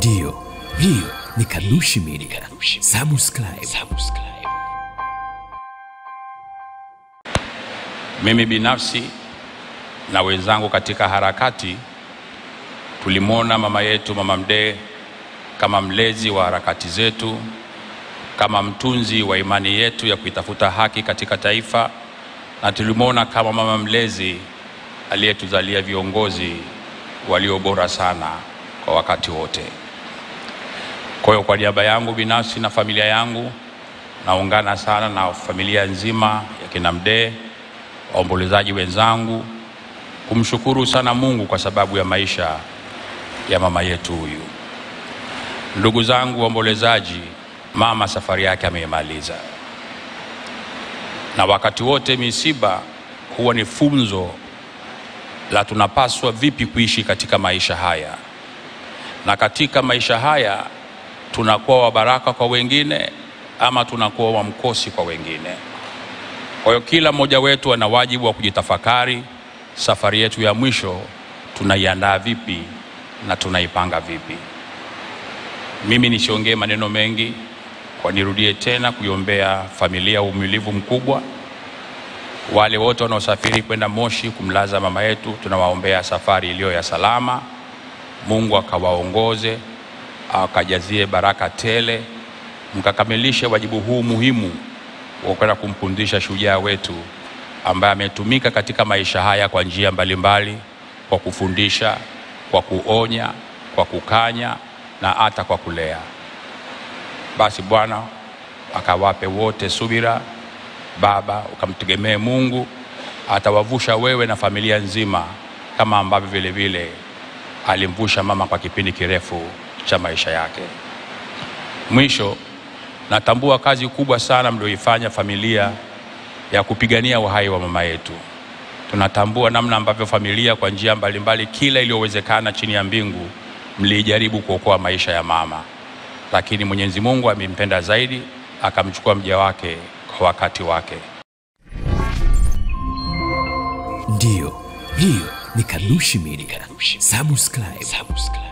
Ndiyo, hiyo ni Kalushi Media. Subscribe. Mimi binafsi na wenzangu katika harakati tulimwona mama yetu Mama Mdee kama mlezi wa harakati zetu, kama mtunzi wa imani yetu ya kuitafuta haki katika taifa, na tulimwona kama mama mlezi aliyetuzalia viongozi walio bora sana kwa wakati wote. Kwa hiyo kwa niaba yangu binafsi na familia yangu naungana sana na familia nzima ya kina Mdee, waombolezaji wenzangu, kumshukuru sana Mungu kwa sababu ya maisha ya mama yetu huyu. Ndugu zangu waombolezaji, mama safari yake ameimaliza, na wakati wote misiba huwa ni funzo la tunapaswa vipi kuishi katika maisha haya, na katika maisha haya tunakuwa wa baraka kwa wengine ama tunakuwa wa mkosi kwa wengine. Kwa hiyo kila mmoja wetu ana wajibu wa kujitafakari, safari yetu ya mwisho tunaiandaa vipi na tunaipanga vipi. Mimi nisiongee maneno mengi, kwa nirudie tena kuiombea familia uvumilivu mkubwa. Wale wote wanaosafiri kwenda Moshi kumlaza mama yetu, tunawaombea safari iliyo ya salama. Mungu akawaongoze, akajazie baraka tele, mkakamilishe wajibu huu muhimu wa kwenda kumfundisha shujaa wetu ambaye ametumika katika maisha haya kwa njia mbalimbali, kwa kufundisha, kwa kuonya, kwa kukanya na hata kwa kulea. Basi Bwana akawape wote subira. Baba, ukamtegemee Mungu, atawavusha wewe na familia nzima, kama ambavyo vile vile alimvusha mama kwa kipindi kirefu cha maisha yake. Mwisho, natambua kazi kubwa sana mlioifanya familia ya kupigania uhai wa mama yetu. Tunatambua namna ambavyo familia kwa njia mbalimbali, kila iliyowezekana chini ya mbingu, mlijaribu kuokoa maisha ya mama, lakini Mwenyezi Mungu amempenda zaidi, akamchukua mja wake kwa wakati wake. Ndiyo, hiyo ni Kalushi Media. Subscribe. Subscribe.